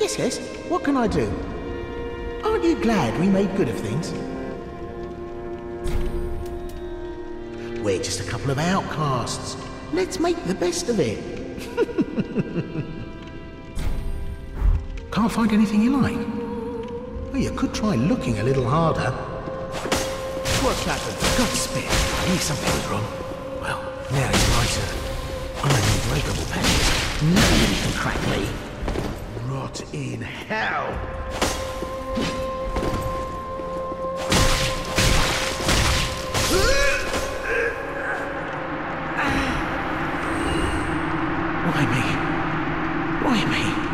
Yes, yes. What can I do? Aren't you glad we made good of things? We're just a couple of outcasts. Let's make the best of it. Can't find anything you like? Well, you could try looking a little harder. What's happened? Godspeed. I knew something was wrong. Well, now it's my turn. Rot in hell. Why me? Why me?